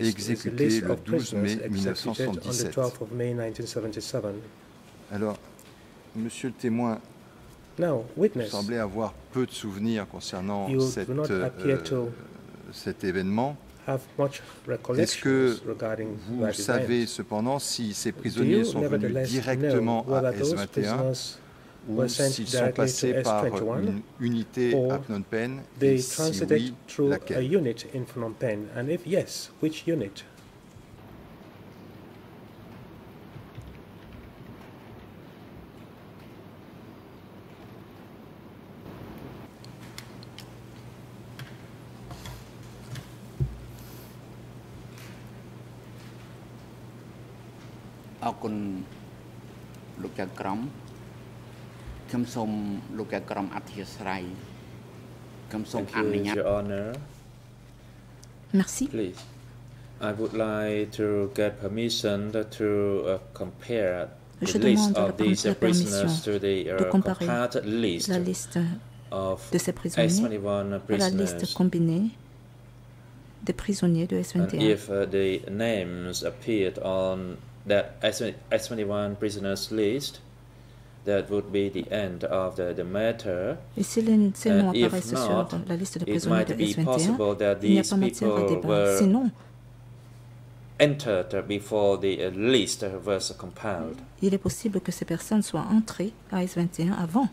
exécutés le of 12 mai prisoners executed on the 1977. 12th of May 1977. Alors, monsieur le témoin, vous witness, semblez avoir peu de souvenirs concernant cette, euh, cet événement. Est-ce que vous savez cependant si ces prisonniers sont venus directement à whether those S21 prisoners ou s'ils sont passés par S21 une unité à Phnom Penh et si oui, laquelle unit in Phnom Penh? And if yes, which unit? Ở con លោកចៅក្រមខ្ញុំសូមលោកចៅក្រមអធិស្ឋានខ្ញុំសូម Thank អនុ you, ញ្ញាត Your Honor. Merci. Please. I would like to get permission to uh, compare Je the list demande la, of these la uh, prisoners permission to the de uh, comparer comparative list la liste of de ces prisonniers S21 à la liste prisoners. combinée des prisonniers de And S21. if uh, the names appeared on that S21 prisoners list, that would be the end of the, the matter. Et si les, ces And noms if apparaissent not, sur la liste de It prisonniers de might be S21, possible that il n'y a these pas matière à people débat. were Sinon, entered before the uh, list was compiled. il est possible que ces personnes soient entrées à S21 avant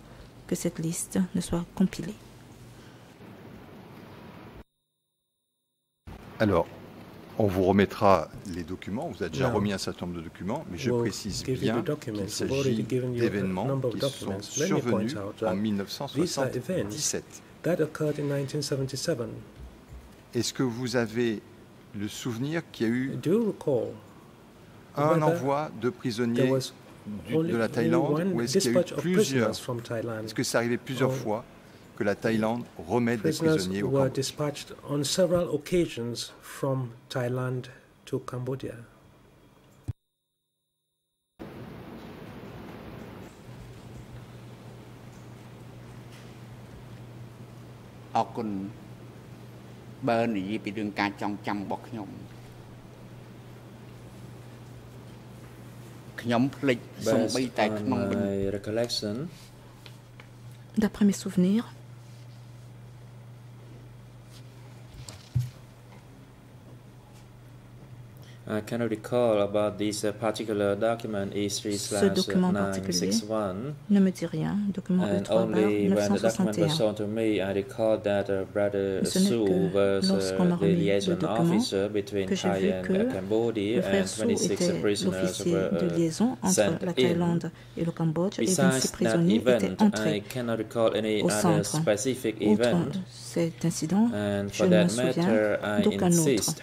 que cette liste ne soit compilée. Alors, on vous remettra les documents, vous a déjà Now, remis un certain nombre de documents, mais je we'll précise bien qu'il s'agit d'événements qui sont survenus en that 1977. That occurred in 1977. Est-ce que vous avez le souvenir qu'il y a eu un envoi de prisonniers du- de la Thaïlande ou est-ce qu'il y a eu plusieurs? Est-ce que c'est arrivé plusieurs fois? Que la Thaïlande remette des prisonniers au Cambodge. dispatched on several I cannot recall about this uh, particular document E3 Ce document particulier 961. ne me dit rien. Document And E3 bar only when the document was 961. shown to me, I recall that uh, Brother Ce n'est Su que was lorsqu'on uh, m'a the remis le liaison document officer between que j'ai vu que uh, Cambodia, Le frère and Su 26 était prisoners l'officier de uh, liaison entre la. Thaïlande et le Cambodge et 26 Besides that prisonniers étaient entrés. cannot recall any au other centre. specific Outre event. cet incident, And je for ne me that souviens matter, I d'aucun autre.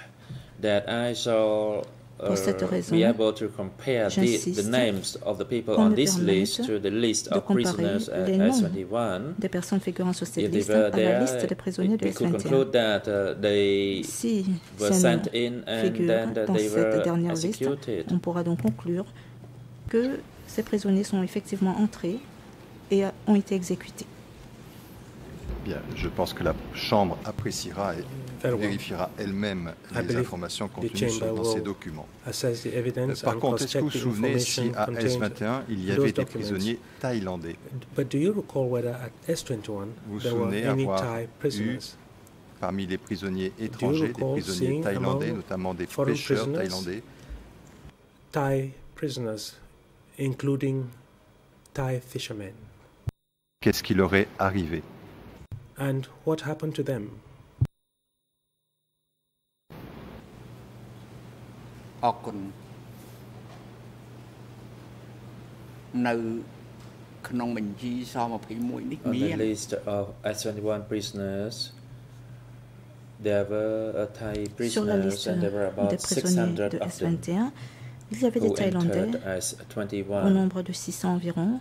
Insist that I shall Pour cette raison, be able to compare the, the j'insiste names of the people qu'on on me this permette list to the list de of comparer prisoners at les noms S21. des personnes figurant sur cette liste were à la liste des prisonniers de we could S21. conclude that uh, they Si were ces sent noms in and figurent then that dans they cette were dernière liste, executed. on pourra donc conclure que ces prisonniers sont effectivement entrés et ont été exécutés. Bien, je pense que la Chambre appréciera et. Vérifiera elle-même les informations contenues dans ces documents. The Euh, Par contre, est-ce que vous vous souvenez si à contained S21, il y avait des prisonniers thaïlandais But do you recall whether at S21 Vous vous souvenez avoir Thai eu prisoners? parmi les prisonniers étrangers, des prisonniers thaïlandais, notamment des pêcheurs thaïlandais? Thai prisoners, including Thai fishermen. Qu'est-ce qui leur est arrivé? And what happened to them? អរគុណនៅក្នុងបញ្ជីស21នេះ On មា the ន list of S21 prisoners, there were uh, Thai Sur la prisoners liste and there were des about prisonniers 600 de of them S21, il y avait des who Thaïlandais entered as au 21. nombre de 600 environ.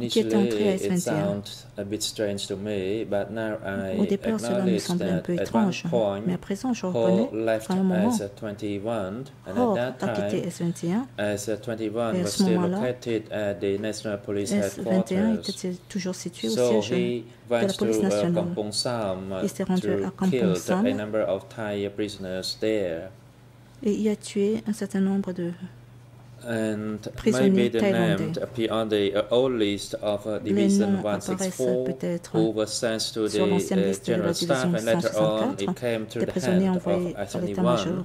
qui Initially, entrés à it S21. sounds a bit strange to me, but now I Au départ, cela me semblait un peu étrange, point, mais à présent, je reconnais qu'à un moment, a 21, and Hall at that a quitté time, S21. as a 21 Et à was ce moment-là, located at the National Police S21 headquarters. était toujours situé au siège de la police uh, nationale. Uh, Il s'est rendu à Kampong Sam. a number of Thai prisoners there. Et il a tué un certain nombre de Prisonniers maybe the thaïlandais. names appear on the uh, old list of uh, Les Division noms apparaissent 164, peut-être who was sent to sur the l'ancienne uh, liste de la general staff, division and later on 164, it came to des the prisonniers hand envoyés of par l'état-major S21.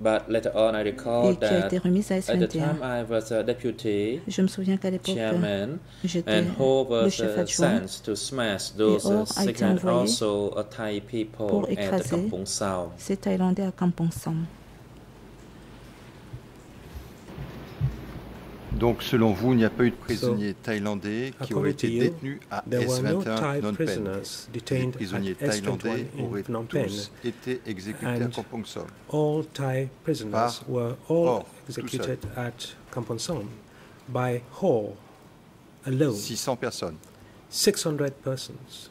But later on, I et recall qui a that été remise à at the time S21. I was a deputy Je me souviens qu'à l'époque, chairman, j'étais le was chef uh, adjoint sent to smash those Ho uh, a été envoyé also uh, Thai people pour at écraser ces Thaïlandais à Kampong Sam. Donc, selon vous, il n'y a pas eu de prisonniers thaïlandais qui auraient according to été you, détenus à There were no S21 Thai Phnom Penh. prisoners Les prisonniers at thaïlandais S21 auraient in Phnom Penh. tous été exécutés à Kampong Som. All Thai prisoners Par were all executed at Kampong Som by Hall alone. 600 personnes. 600 persons.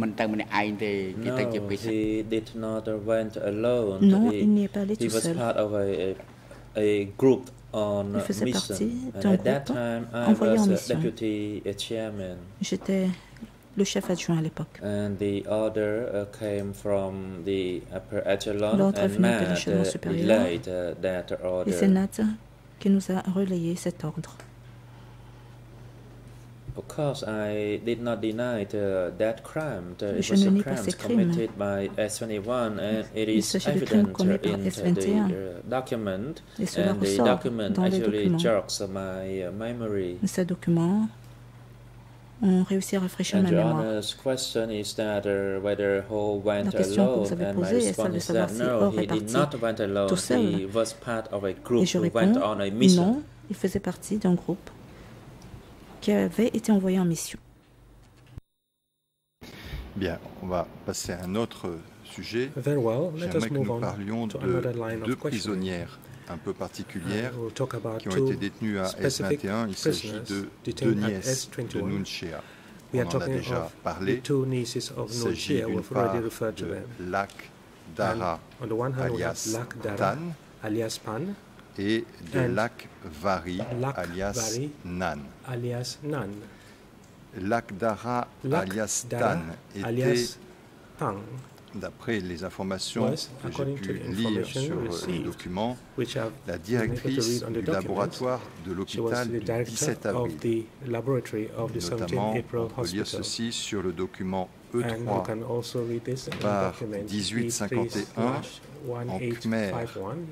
មិនតែម្នាក់ឯងទេគេតែជា No, ពិសេស he did not uh, went alone. Non, he, il n'y est pas allé he tout was seul. part of a, a, a group on Il uh, faisait mission. partie And d'un at that groupe time, I envoyé en was a mission. deputy uh, chairman, J'étais le chef adjoint à l'époque. and the order uh, came from the upper echelon, L'ordre and venait de Nat l'échelon uh, supérieur. relayed uh, that Et order. c'est Nat qui nous a relayé cet ordre. Of course, I did not deny uh, that crime. Uh, it was a crime committed by S21, and it is evident commis par in the S21. uh, document. And the document actually jogs my uh, memory. Ces documents ont réussi à rafraîchir And ma mémoire. Honor's question is that uh, whether Ho went La question que alone, vous avez posée est celle response de is savoir that si est did parti not went alone. tout seul. He was part of a group Et je who went réponds on a mission. non, il faisait partie d'un groupe qui avait été envoyé en mission. Bien, on va passer à un autre sujet. Very well, let us J'aimerais que move nous on parlions to de deux prisonnières un peu particulières Uh, qui ont two été détenues à specific S21. Il s'agit prisoners de deux nièces de S21. Nunchea. On en a déjà parlé. two nieces of Il s'agit d'une part already referred to de. Lac Dara And on the one hand, we have alias Lak Dara, Tan alias Pan, et de And Lac Vari Lac alias Vari. Nan. alias Nan, Lac Dara Lac alias Dara, Tan était alias Tang, D'après les informations que j'ai according pu to the lire sur euh, le received, document, which I've la directrice du documents, laboratoire de l'hôpital du director 17 of avril. the laboratory of the 17 Notamment, on peut lire ceci sur le document And you E3 can also read this in the par document 1851 E3/1851. Khmer ERN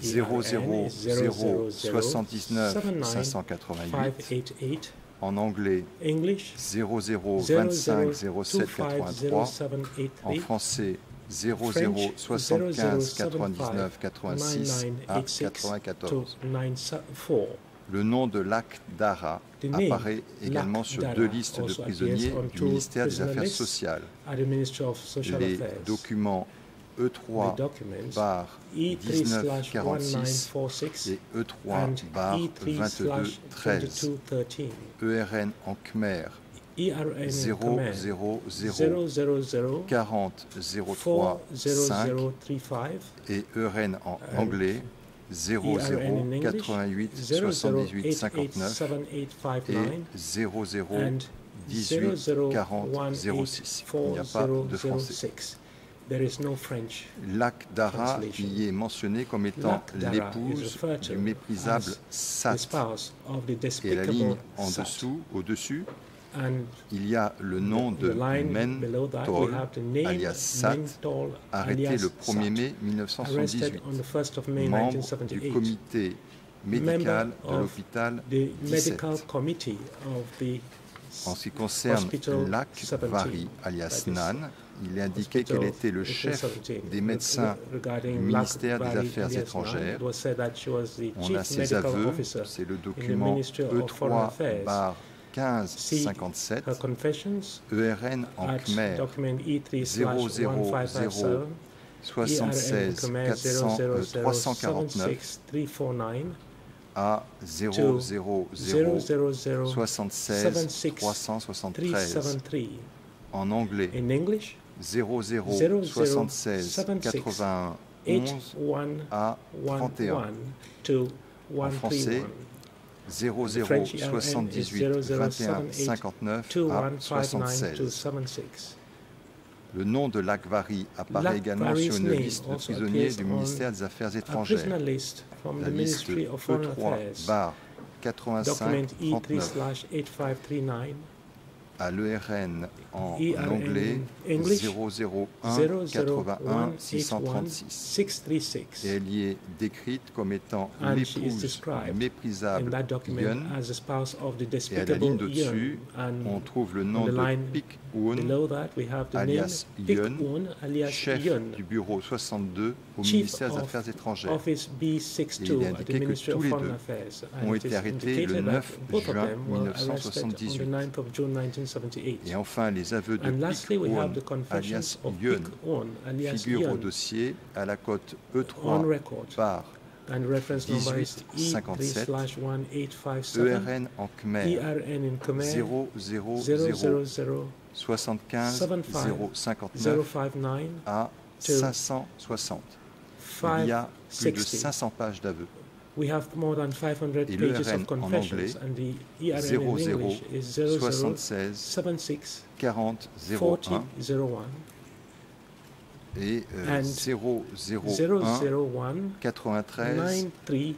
00 is 0 000 79 79 588 588 en anglais English 00 25 07 83 en 00250783 français 00 French 75 99 86 à 9986 to 94. 94. Le nom de Lac Dara apparaît également sur deux listes de prisonniers du ministère des Affaires sociales. Les documents E3 documents bar E3/1946 1946 et E3 and bar 22 13 E3/2213. ERN en Khmer ERN in 0 Khmer 0 0 000 40 03 5 40035 et ERN en anglais 00 ERN in English 88 78 59 et 00887859 00 and 18 40 06. Il n'y a pas de français. 00184006. There is no French. Lac Dara Translation. y est mentionné comme étant l'épouse du méprisable Sat. Et la ligne en dessous, au-dessus, il y a le nom de the name alias Sat, arrêté le 1er Sat, mai arrested 1978, on the 1st of May membre du 1978. comité médical de l'hôpital the 17. En ce qui concerne Lac 17, Vari, alias Nan, il est indiqué qu'elle était le chef 17. des médecins du ministère des Affaires étrangères. On a ses aveux, c'est le document Ministry of Foreign E3 Affairs. bar See 1557, her confessions ERN en Khmer document E3 000 1557 76 400, euh, 349 349 à 000 76 373 373 en anglais in English 00 76 81 11 à 31 8111 to En français, 131 00 French ERN is 78 21 59 à 2159 to 76. 76 Le nom de Lac Vari apparaît également sur une liste de prisonniers du ministère des Affaires étrangères. La liste Ministry of Foreign E3 Affairs. bar 85 document 39 E3/8539 à l'ERN en anglais in English 001 81 636. 636 Et elle y est décrite comme étant l'épouse méprisable Yun. as the spouse of the Et à la ligne. And on trouve le nom de Pik Un, the alias Yun, chef du bureau 62 au ministère des Affaires étrangères. Et il B62 est indiqué que tous les deux ont été arrêtés le indicated that 9 both of juin them were arrested on 1978. the 9th of June 1978. Et enfin, les aveux de Un, confessions alias Yun, Pik Un alias figure au dossier à la cote on E3 record. par And reference number is 1857, E3/1857. ERN en Khmer ERN in Khmer 000 000 75 75 059 059 à to 560. Il y a plus de 560. 500 pages d'aveux. We have more than 500 Et pages of en confessions, anglais, and the ERN 00 in is 00 76 76 40 40 01 01 et euh, And 001 001 93 93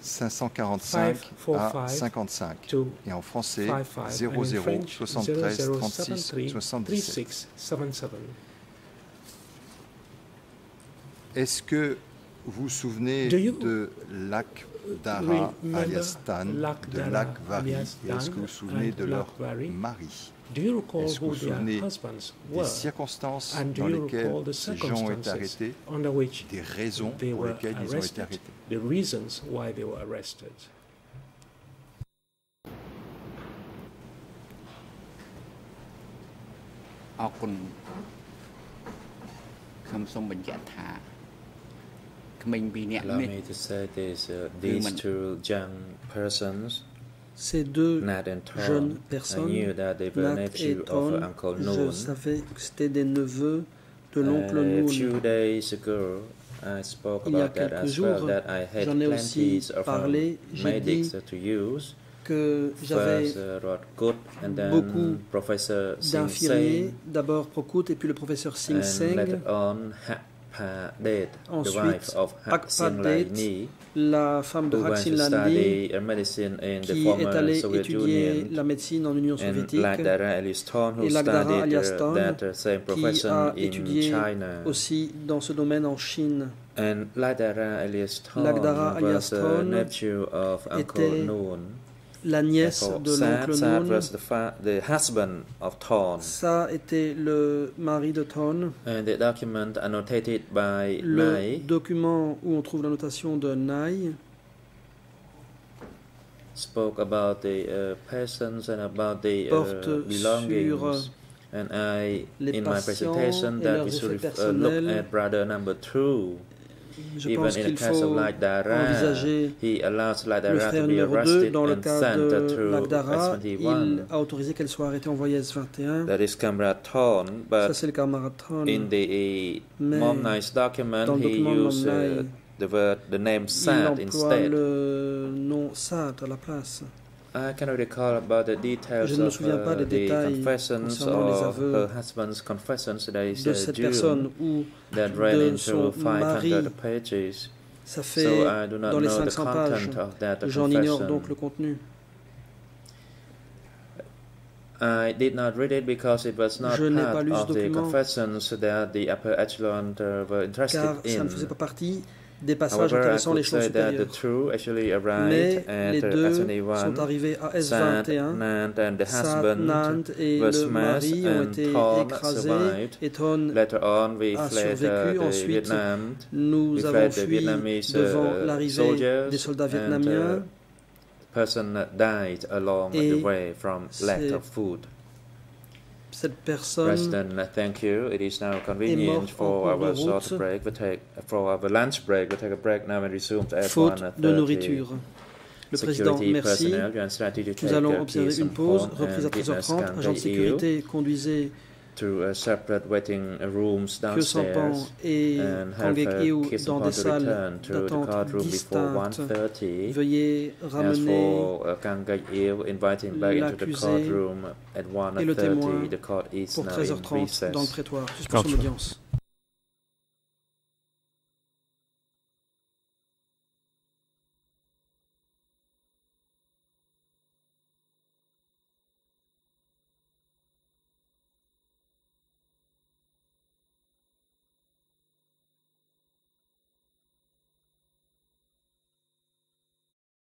545 à 545 55. to Et en français, 55 and in 00 French 73 36 0073 77. 36 77. Est-ce que vous vous souvenez Do you de Lac Dara remember alias Tan, Lac de Dara Lac Vari alias et est-ce Dan que vous vous souvenez and de leur Lac Vari? mari Do you recall Est-ce que who vous vous their souvenez husbands Des were? circonstances And do dans you lesquelles recall the ces gens ont été circumstances arrêtés, under which des raisons they pour were lesquelles ils ont été arrested, arrêtés the reasons why they were arrested. អរគុណខ្ញុំសូមបញ្ជាក់ថា ក្មេងពីរនាក់ Allow នេះ me to say this: uh, these Human. two young persons, Ces deux Nat and Tom, jeunes I personnes, knew that they were Nat et nephew of Ton, Uncle je Noon. savais que c'était des neveux de l'oncle And a few Noon. days ago, I spoke Il y a about that quelques as well. jours, That I had j'en ai aussi plenty of um, parlé. J'ai medics dit to use. que j'avais First, uh, Rodkut, and then beaucoup Professor Singh d'infirmiers, Seng, d'abord Prokut et puis le professeur Singh and Seng, the Ensuite, wife of Hak Akpa Sing Lai Det, Ni, la femme de Haksin Landi, study uh, medicine in the qui est former allée Soviet étudier Union, la médecine en Union soviétique, et Lagdara studied uh, uh, same qui a in étudié China. aussi dans ce domaine en Chine. And Lagdara of Uncle était Noon. La nièce de l'oncle Noon, Thorn. ça était le mari de Ton. And the document annotated by Le document où on trouve la notation de Nai spoke about the uh, persons and about the uh, belongings. sur and I, les in my presentation, et that we should uh, look at brother number two. Je Even pense qu'il faut envisager le frère to be numéro 2 arrested dans le cas de to Lagdara. Il S21. a autorisé qu'elle soit arrêtée S21. Is Kamrat Thorn, Ça, but c'est le the Mais dans le he document uh, Mom Nai, the word, the name il emploie instead. le nom Sad à la place. I cannot recall about the details Je ne me of souviens pas uh, des the détails confessions concernant les aveux her husband's confessions that is de cette personne ou de into son 500 mari. pages. Ça fait So I do not dans les know the 500 pages. content of that J'en ignore confession. donc le contenu. I did not read it because it was not Je n'ai pas part lu ce of the confessions that the upper echelon uh, were interested car ça in. ne faisait pas partie des passages intéressants l'échelon the supérieur. Mais arrived at les uh, deux S21. sont arrivés à Sad S21. Nand and the Sad husband Nand et le mari ont été écrasés et Ton Later on, we a uh, survécu. Ensuite, Vietnam. nous avons fui devant uh, l'arrivée des soldats vietnamiens. uh, person died along Et the way from lack c'est- of food. Cette personne President, uh, thank you. It is now convenient for our short break. We take for our lunch break. We take a break now and resume to faute F1 de nourriture. Le président, merci. Nous allons their observer une pause. Reprise à and witness 13h30. can Agent de sécurité, conduisez to a separate waiting rooms Kyo Sampan downstairs et and have Kangek uh, Eo Kiss dans upon des to salles return to the d'attente courtroom before distinctes. 1.30. Veuillez As ramener for uh, Kangak Il inviting back into the l'accusé courtroom at et le témoin 1.30, the court is pour now in 13h30 dans le recess. prétoire. Suspension d'audience.